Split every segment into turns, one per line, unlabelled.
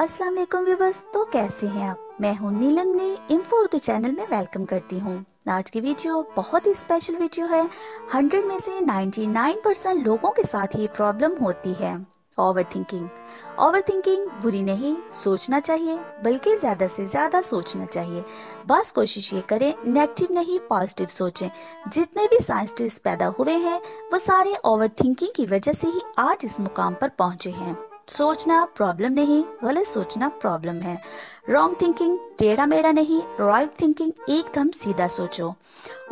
अस्सलाम वालेकुम व्यूवर्स तो कैसे हैं आप? मैं हूँ नीलम ने इन्फो उर्दू चैनल में वेलकम करती हूँ। आज की वीडियो बहुत ही स्पेशल वीडियो है। 100 में से 99 परसेंट लोगों के साथ ये प्रॉब्लम होती है। ओवर थिंकिंग ओवर थिंकिंग बुरी नहीं, सोचना चाहिए, बल्कि ज़्यादा से ज़्यादा सोचना चाहिए। बस कोशिश ये करें नेगेटिव नहीं पॉजिटिव सोचें। जितने भी साइंटिस्ट पैदा हुए हैं, वो सारे ओवर थिंकिंग की वजह से ही आज इस मुकाम पर पहुँचे हैं। सोचना प्रॉब्लम नहीं, गलत सोचना प्रॉब्लम है। रॉन्ग थिंकिंग टेढ़ा मेढ़ा नहीं राइट थिंकिंग एकदम सीधा सोचो।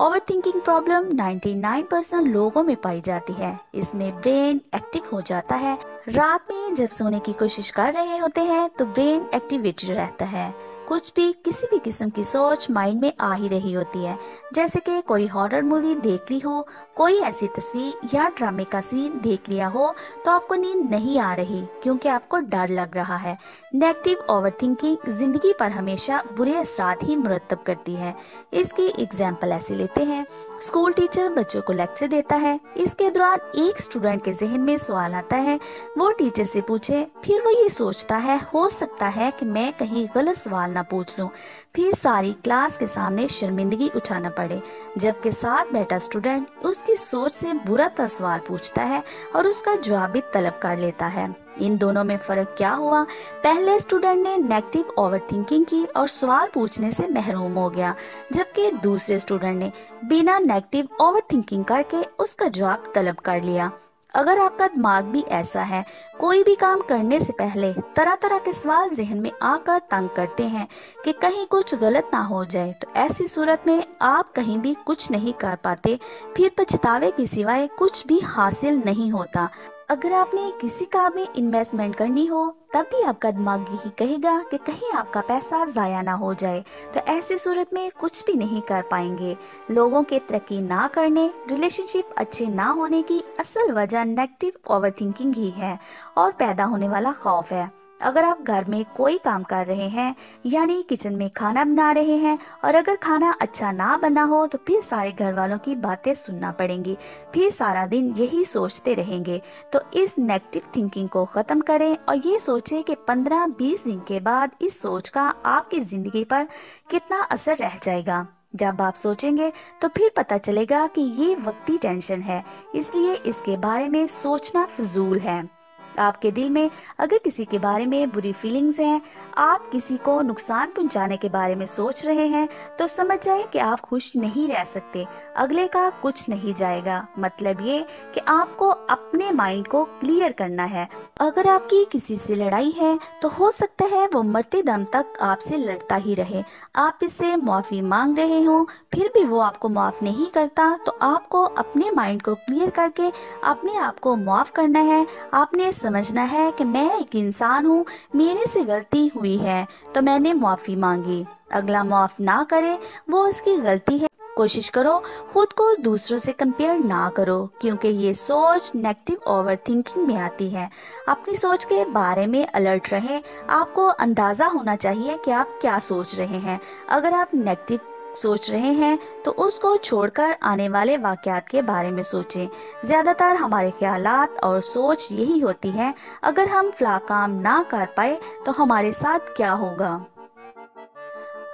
ओवर थिंकिंग प्रॉब्लम 99 परसेंट लोगों में पाई जाती है। इसमें ब्रेन एक्टिव हो जाता है। रात में जब सोने की कोशिश कर रहे होते हैं तो ब्रेन एक्टिवेटेड रहता है। कुछ भी किसी भी किस्म की सोच माइंड में आ ही रही होती है। जैसे कि कोई हॉरर मूवी देख ली हो, कोई ऐसी तस्वीर या ड्रामे का सीन देख लिया हो तो आपको नींद नहीं आ रही, क्योंकि आपको डर लग रहा है। नेगेटिव ओवर थिंकिंग ज़िंदगी पर हमेशा बुरे असरात ही मुरतब करती है। इसकी एग्ज़ाम्पल ऐसे लेते हैं। स्कूल टीचर बच्चों को लेक्चर देता है। इसके दौरान एक स्टूडेंट के जहन में सवाल आता है। वो टीचर से पूछे, फिर वो ये सोचता है, हो सकता है कि मैं कहीं गलत सवाल ना पूछ लूँ। फिर सारी क्लास के सामने शर्मिंदगी उठाना पड़े, जबकि साथ बैठा स्टूडेंट उसकी सोच से बुरा सा सवाल पूछता है और उसका जवाब भी तलब कर लेता है। इन दोनों में फ़र्क क्या हुआ? पहले स्टूडेंट ने नेगेटिव ओवर थिंकिंग की और सवाल पूछने से महरूम हो गया, जबकि दूसरे स्टूडेंट ने बिना नेगेटिव ओवर थिंकिंग करके उसका जवाब तलब कर लिया। अगर आपका दिमाग भी ऐसा है, कोई भी काम करने से पहले तरह तरह के सवाल जहन में आकर तंग करते हैं कि कहीं कुछ गलत ना हो जाए तो ऐसी सूरत में आप कहीं भी कुछ नहीं कर पाते, फिर पछतावे के सिवाय कुछ भी हासिल नहीं होता। अगर आपने किसी काम में इन्वेस्टमेंट करनी हो, तब भी आपका दिमाग यही कहेगा कि कहीं आपका पैसा जाया ना हो जाए। तो ऐसी सूरत में कुछ भी नहीं कर पाएँगे। लोगों के तरक्की ना करने रिलेशनशिप अच्छे ना होने की असल वजह नेगेटिव ओवरथिंकिंग ही है और पैदा होने वाला खौफ है। अगर आप घर में कोई काम कर रहे हैं, यानी किचन में खाना बना रहे हैं, और अगर खाना अच्छा ना बना हो तो फिर सारे घर वालों की बातें सुनना पड़ेंगी। फिर सारा दिन यही सोचते रहेंगे। तो इस नेगेटिव थिंकिंग को खत्म करें और ये सोचें कि 15-20 दिन के बाद इस सोच का आपकी ज़िंदगी पर कितना असर रह जाएगा। जब आप सोचेंगे तो फिर पता चलेगा कि ये वक्ती टेंशन है। इसलिए इसके बारे में सोचना फजूल है। आपके दिल में अगर किसी के बारे में बुरी फीलिंग्स हैं, आप किसी को नुकसान पहुँचाने के बारे में सोच रहे हैं तो समझ जाए कि आप खुश नहीं रह सकते। अगले का कुछ नहीं जाएगा। मतलब ये कि आपको अपने माइंड को क्लियर करना है। अगर आपकी किसी से लड़ाई है तो हो सकता है वो मरते दम तक आपसे लड़ता ही रहे। आप इससे माफ़ी मांग रहे हो, फिर भी वो आपको माफ़ नहीं करता तो आपको अपने माइंड को क्लियर करके अपने आप को माफ़ करना है। आपने समझना है कि मैं एक इंसान हूँ, मेरे से गलती हुई है तो मैंने माफ़ी मांगी। अगला माफ़ ना करे, वो उसकी गलती है। कोशिश करो, खुद को दूसरों से कंपेयर ना करो, क्योंकि ये सोच नेगेटिव ओवर थिंकिंग में आती है। अपनी सोच के बारे में अलर्ट रहे। आपको अंदाज़ा होना चाहिए कि आप क्या सोच रहे हैं। अगर आप नेगेटिव सोच रहे हैं तो उसको छोड़कर आने वाले वाक्यात के बारे में सोचें। ज़्यादातर हमारे ख्याल और सोच यही होती है, अगर हम फला काम ना कर पाए तो हमारे साथ क्या होगा?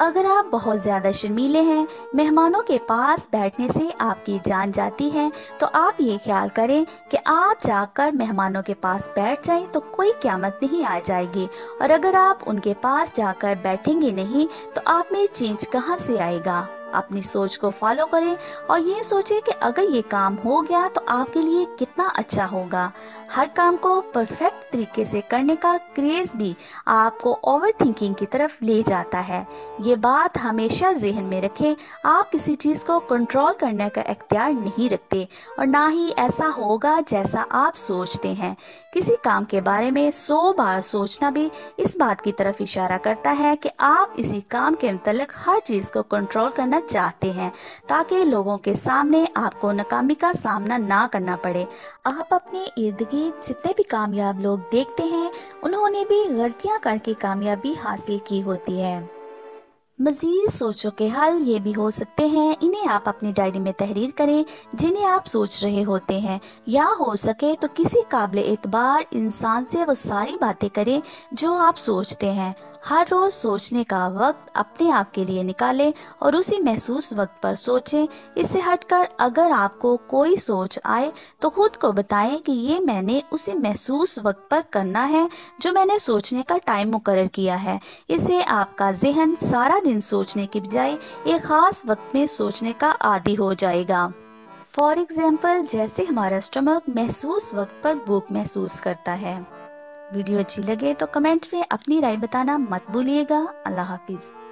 अगर आप बहुत ज़्यादा शर्मीले हैं, मेहमानों के पास बैठने से आपकी जान जाती है तो आप ये ख्याल करें कि आप जाकर मेहमानों के पास बैठ जाएँ तो कोई क्यामत नहीं आ जाएगी। और अगर आप उनके पास जाकर बैठेंगे नहीं तो आप में चेंज कहाँ से आएगा? अपनी सोच को फॉलो करें और ये सोचें कि अगर ये काम हो गया तो आपके लिए कितना अच्छा होगा। हर काम को परफेक्ट तरीके से करने का क्रेज भी आपको ओवर थिंकिंग की तरफ़ ले जाता है। ये बात हमेशा जहन में रखें, आप किसी चीज़ को कंट्रोल करने का इख्तियार नहीं रखते और ना ही ऐसा होगा जैसा आप सोचते हैं। किसी काम के बारे में सौ बार सोचना भी इस बात की तरफ़ इशारा करता है कि आप इसी काम के मतलब हर चीज़ को कंट्रोल करना चाहते हैं ताकि लोगों के सामने आपको नाकामी का सामना ना करना पड़े। आप अपने इर्द गिर्द जितने भी कामयाब लोग देखते हैं, उन्होंने भी गलतियाँ करके कामयाबी हासिल की होती है। मजीद सोचों के हल ये भी हो सकते हैं, इन्हें आप अपनी डायरी में तहरीर करें, जिन्हें आप सोच रहे होते हैं। या हो सके तो किसी काबिल एतबार इंसान से वो सारी बातें करें जो आप सोचते हैं। हर रोज सोचने का वक्त अपने आप के लिए निकालें और उसी महसूस वक्त पर सोचें। इससे हटकर अगर आपको कोई सोच आए तो खुद को बताएँ कि ये मैंने उसी महसूस वक्त पर करना है, जो मैंने सोचने का टाइम मुकर किया है। इससे आपका जहन सारा दिन सोचने के बजाय एक खास वक्त में सोचने का आदि हो जाएगा। फॉर एग्ज़ाम्पल जैसे हमारा स्टमक महसूस वक्त पर भूख महसूस करता है। वीडियो अच्छी लगे तो कमेंट में अपनी राय बताना मत भूलिएगा। अल्लाह हाफिज़।